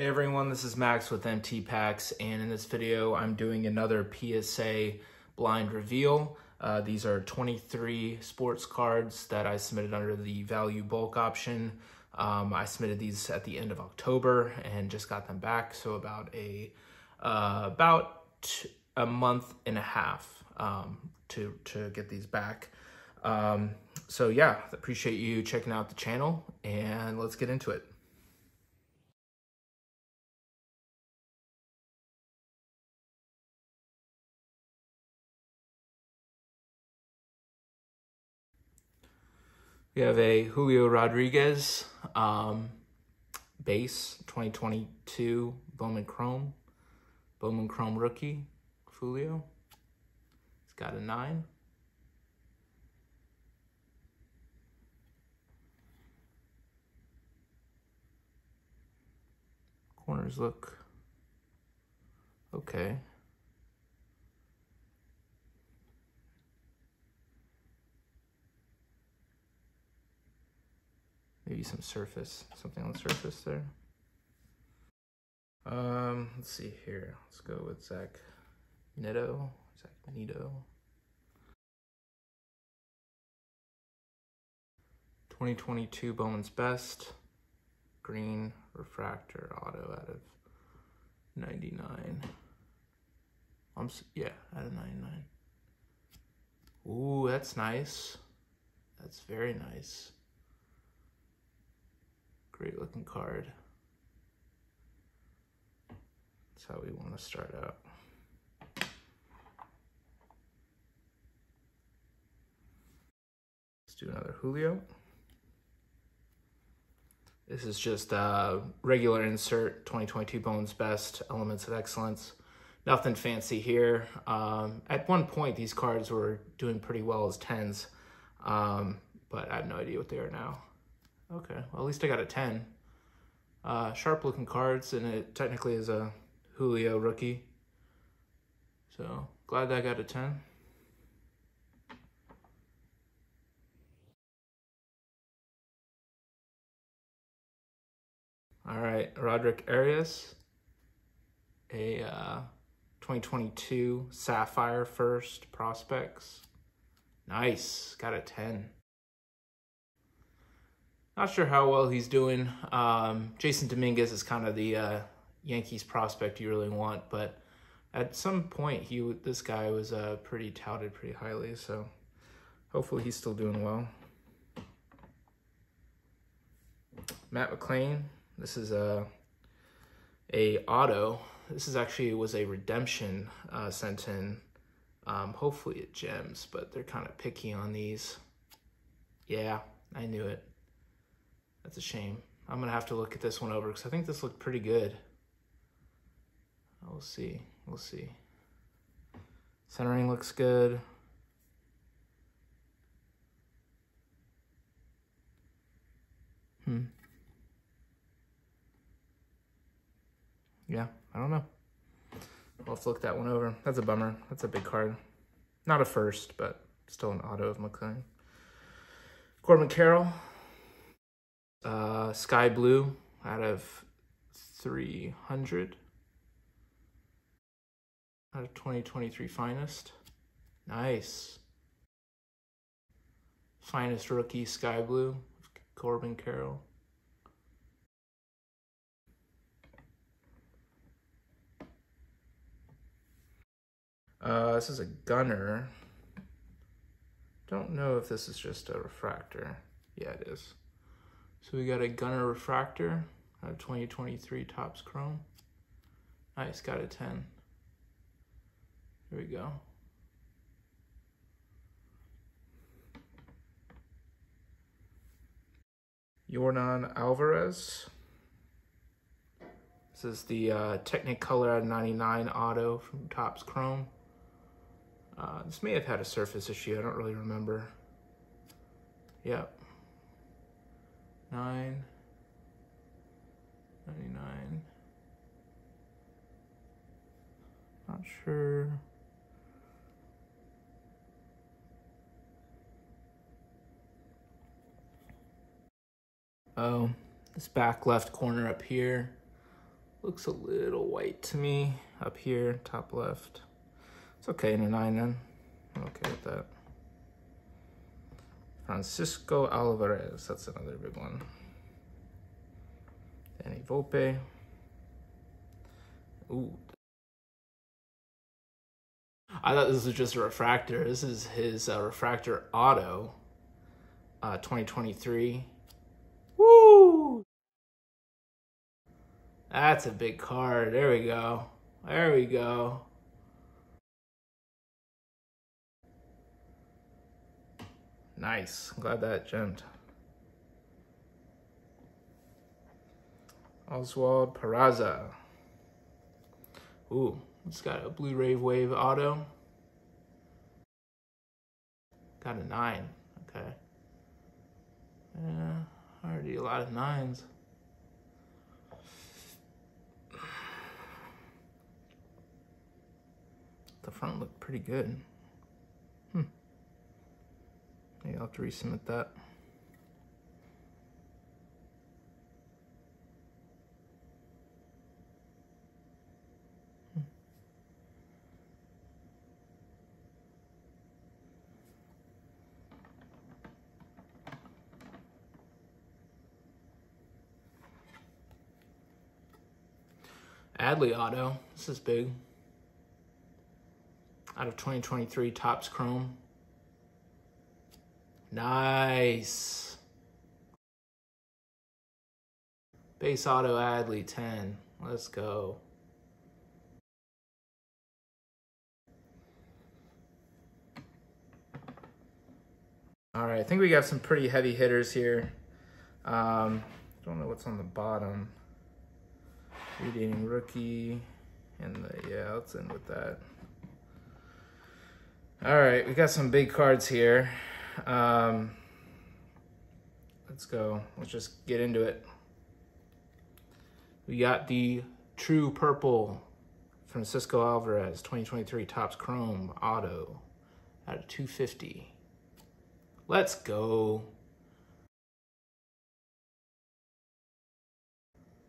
Hey everyone, this is Max with MT Packs, and in this video, I'm doing another PSA blind reveal. Uh, these are 23 sports cards that I submitted under the value bulk option. Um, I submitted these at the end of October and just got them back, so about a uh, about a month and a half um, to to get these back. Um, so yeah, appreciate you checking out the channel, and let's get into it. We have a Julio Rodriguez um, base 2022 Bowman Chrome. Bowman Chrome rookie, Julio. He's got a nine. Corners look okay. Maybe some surface, something on the surface there. Um, let's see here. Let's go with Zach Neto. Zach Neto. 2022 Bowman's Best. Green refractor auto out of 99. I'm yeah, out of 99. Ooh, that's nice. That's very nice. Great looking card. That's how we want to start out. Let's do another Julio. This is just a regular insert, 2022 Bowman's Best, Elements of Excellence. Nothing fancy here. Um, at one point, these cards were doing pretty well as 10s, um, but I have no idea what they are now. Okay, well, at least I got a 10. Uh, sharp looking cards, and it technically is a Julio rookie. So, glad that I got a 10. All right, Roderick Arias, a uh, 2022 Sapphire First Prospects. Nice, got a 10. Not sure how well he's doing. Um, Jasson Dominguez is kind of the uh, Yankees prospect you really want, but at some point, he this guy was uh, pretty touted pretty highly, so hopefully he's still doing well. Matt McLain, this is a a auto. This is actually was a redemption uh, sent in. Um, hopefully it gems, but they're kind of picky on these. Yeah, I knew it. That's a shame. I'm going to have to look at this one over because I think this looked pretty good. We'll see. We'll see. Centering looks good. Hmm. Yeah, I don't know. I'll have to look that one over. That's a bummer. That's a big card. Not a first, but still an auto of McLain. Corbin Carroll, uh, sky blue out of 300 out of 2023 finest. Nice. Finest rookie sky blue, Corbin Carroll. Uh, this is a Gunnar. Don't know if this is just a refractor. Yeah, it is. So we got a Gunnar Refractor out of 2023 Topps Chrome. Nice, got a 10. Here we go. Yordan Alvarez. This is the uh, Technicolor 99 auto from Topps Chrome. Uh, this may have had a surface issue, I don't really remember. Yep, nine, ninety-nine. Not sure. Oh, this back left corner up here Looks a little white to me up here, top left. It's okay in a nine then. I'm okay with that. Francisco Alvarez, that's another big one. Danny Volpe. Ooh. I thought this was just a refractor. This is his uh, refractor auto, uh, 2023. Woo! That's a big card. There we go. There we go. Nice. Glad that gemmed. Oswald Peraza. Ooh, it's got a Blue RayWave auto. Got a nine. Okay. Yeah, already a lot of nines. The front looked pretty good. Maybe I'll have to resubmit that. Adley Auto. This is big. Out of 2023 Topps Chrome. Nice. Base Auto Adley 10. Let's go. All right, I think we got some pretty heavy hitters here. Um, don't know what's on the bottom. Radiating rookie. And the, yeah, let's end with that. All right, we got some big cards here. Um, let's go. Let's just get into it. We got the True Purple Francisco Alvarez 2023 Topps Chrome Auto out of 250. Let's go.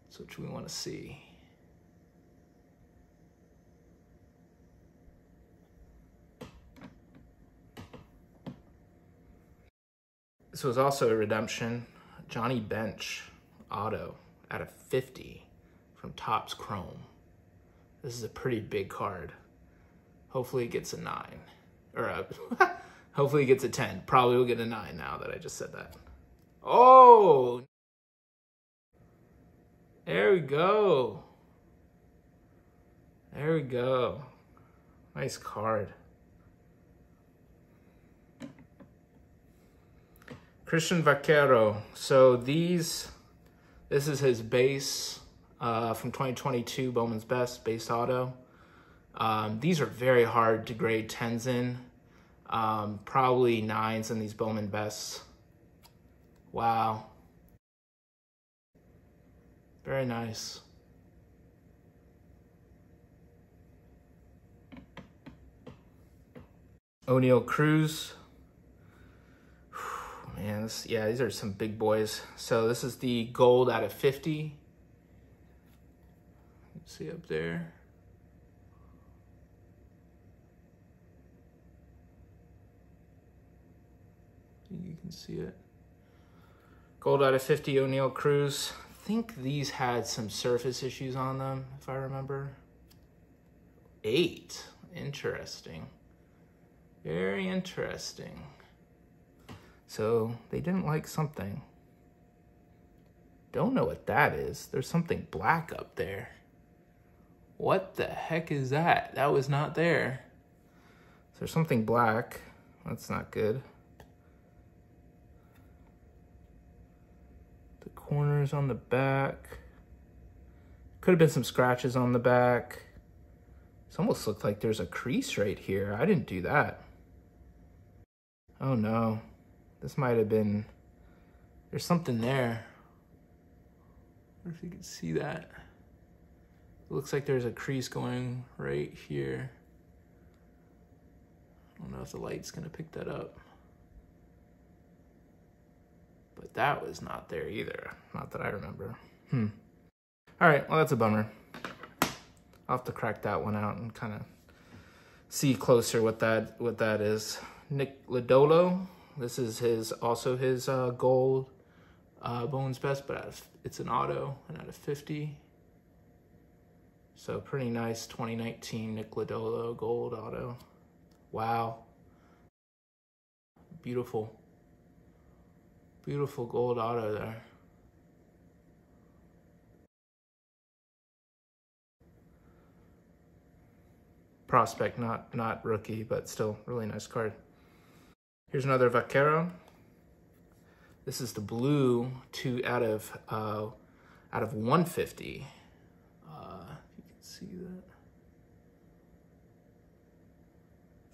So which we want to see. This was also a redemption. Johnny Bench auto out of 50 from Topps Chrome. This is a pretty big card. Hopefully it gets a 9. Or a hopefully it gets a 10. Probably will get a 9 now that I just said that. Oh! There we go. There we go. Nice card. Cristhian Vaquero. So these, this is his base uh, from 2022 Bowman's Best base auto. Um, these are very hard to grade 10s in. Um, probably 9s in these Bowman Bests. Wow. Very nice. Oneil Cruz. Man, this, yeah, these are some big boys. So this is the gold out of 50. Let's See up there. You can see it. Gold out of 50 Oneil Cruz I think these had some surface issues on them, if I remember. Eight. Interesting. Very interesting. So they didn't like something. Don't know what that is. There's something black up there. What the heck is that? That was not there. So there's something black. That's not good. The corners on the back. Could have been some scratches on the back. This almost looked like there's a crease right here. I didn't do that. Oh no. This might have been, there's something there. I if you can see that. It looks like there's a crease going right here. I don't know if the light's gonna pick that up. But that was not there either. Not that I remember. Hmm. All right, well, that's a bummer. I'll have to crack that one out and kind of see closer what that what that is. Nick Lodolo. This is his also his uh, gold uh, Bowman's Best, but of, it's an auto and out of 50. So pretty nice 2019 Nick Lodolo gold auto. Wow. Beautiful. Beautiful gold auto there. Prospect, not not rookie, but still really nice card. Here's another Vaquero. This is the blue two out of uh, out of 150. Uh, you can see that.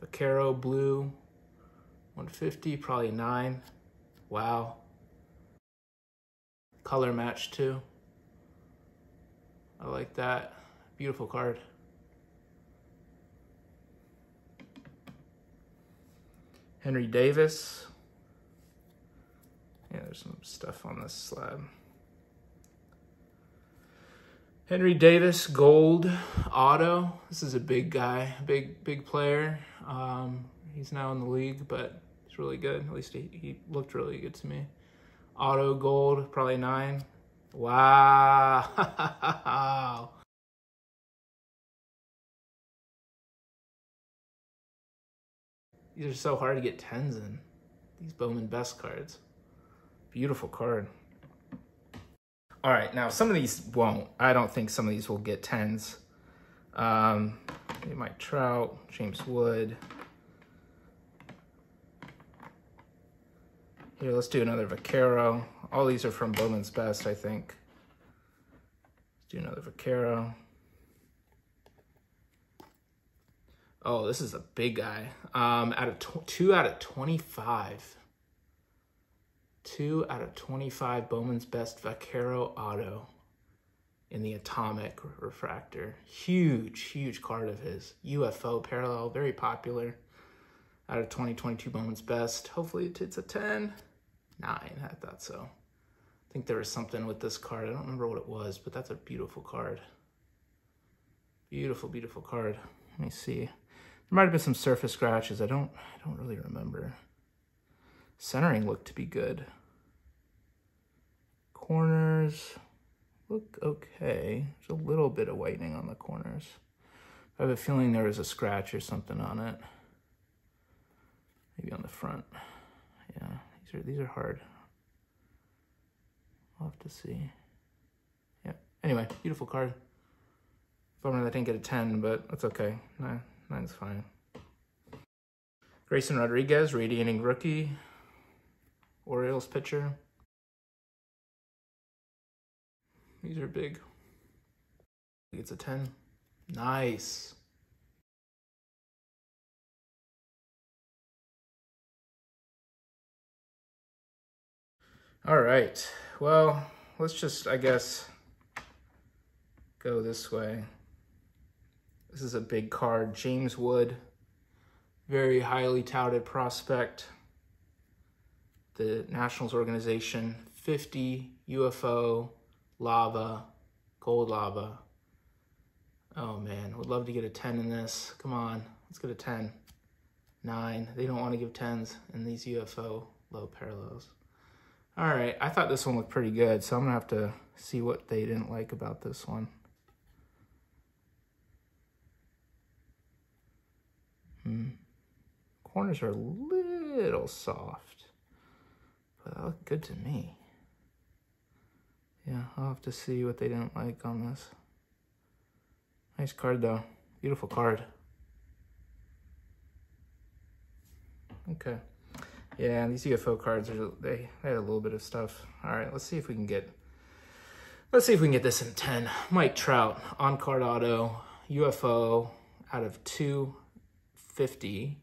Vaquero blue, 150, probably nine. Wow. Color match too. I like that. Beautiful card. Henry Davis. Yeah, there's some stuff on this slab. Henry Davis, gold auto. This is a big guy, big big player. Um, he's now in the league, but he's really good. At least he, he looked really good to me. Auto gold, probably nine. Wow. These are so hard to get tens in. These Bowman Best cards. Beautiful card. All right, now some of these won't. I don't think some of these will get tens. Um, Mike Trout, James Wood. Here, let's do another Vaquero. All these are from Bowman's Best, I think. Let's do another Vaquero. Oh, this is a big guy. Um, out of two out of 25. Two out of 25 Bowman's Best Vaquero Auto in the Atomic Refractor. Huge, huge card of his. UFO parallel, very popular. Out of 2022 Bowman's Best. Hopefully it's a 10. 9, I thought so. I think there was something with this card. I don't remember what it was, but that's a beautiful card. Beautiful, beautiful card. Let me see. There might have been some surface scratches. I don't I don't really remember. Centering looked to be good. Corners look okay. There's a little bit of whitening on the corners. I have a feeling there was a scratch or something on it. Maybe on the front. Yeah, these are these are hard. I'll have to see. Yeah. Anyway, beautiful card. Bummer that I didn't get a 10, but that's okay. Nah. Mine's fine. Grayson Rodriguez, radiating rookie. Orioles pitcher. These are big. It's a 10. Nice. All right. Well, let's just, I guess, go this way. This is a big card. James Wood, very highly touted prospect. The Nationals organization, 50 UFO, lava, gold lava. Oh man, would love to get a 10 in this. Come on, let's get a 10. Nine. They don't want to give 10s in these UFO low parallels. All right, I thought this one looked pretty good, so I'm gonna have to see what they didn't like about this one. Hmm. Corners are a little soft, but that look good to me. Yeah, I'll have to see what they didn't like on this. Nice card though. Beautiful card. Okay. Yeah, these UFO cards are they, they had a little bit of stuff. All right, let's see if we can get let's see if we can get this in 10. Mike Trout, on card auto, UFO out of two 50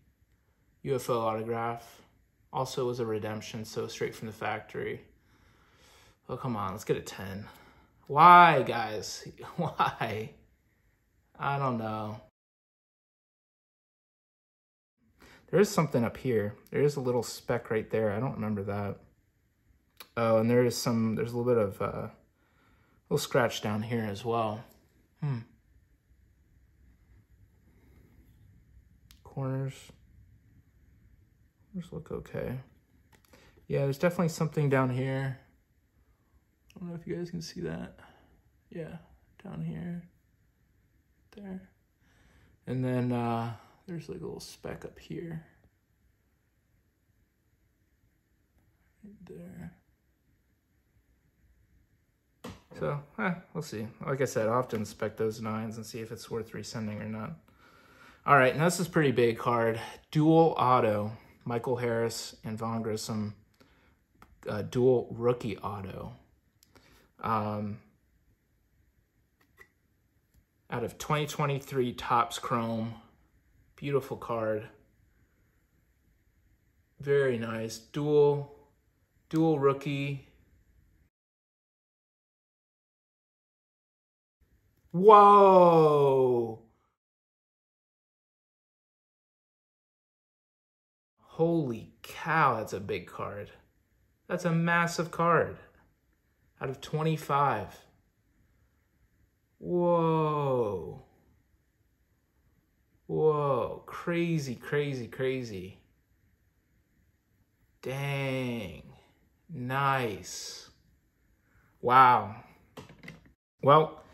UFO autograph. Also was a redemption, so straight from the factory. Oh, come on, let's get a 10. Why, guys? Why? I don't know. There is something up here. There is a little speck right there. I don't remember that. Oh, and there is some, there's a little bit of, uh, little scratch down here as well. Hmm. Corners. Just look okay. Yeah, there's definitely something down here. I don't know if you guys can see that. Yeah, down here, there. And then uh, there's like a little speck up here. Right there. So, eh, we'll see. Like I said, I'll have to inspect those nines and see if it's worth resending or not. All right, now this is pretty big card. Dual auto, Michael Harris and Vaughn Grissom. Uh, dual rookie auto. Um, out of 2023 Topps Chrome. Beautiful card. Very nice. Dual, dual rookie. Whoa! Holy cow, that's a big card. That's a massive card. Out of 25. Whoa. Whoa. Crazy, crazy, crazy. Dang. Nice. Wow. Well,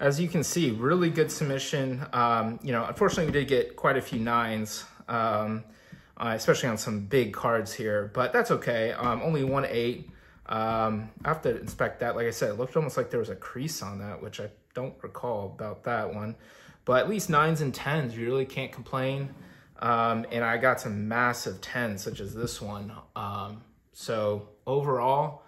as you can see, really good submission. Um, you know, unfortunately, we did get quite a few nines, um, uh, especially on some big cards here, but that's okay. Um, only one eight. Um, I have to inspect that. Like I said, it looked almost like there was a crease on that, which I don't recall about that one. But at least nines and tens, you really can't complain. Um, and I got some massive tens, such as this one. Um, so overall,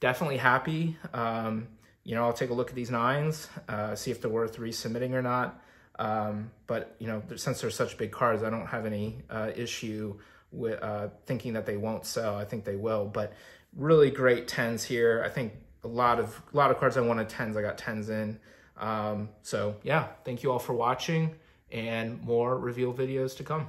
definitely happy. Um, you know, I'll take a look at these nines, uh, see if they're worth resubmitting or not. Um, but, you know, since they're such big cards, I don't have any uh, issue with uh, thinking that they won't sell. I think they will. But really great tens here. I think a lot of a lot of cards I wanted tens. I got tens in. Um, so yeah, thank you all for watching and more reveal videos to come.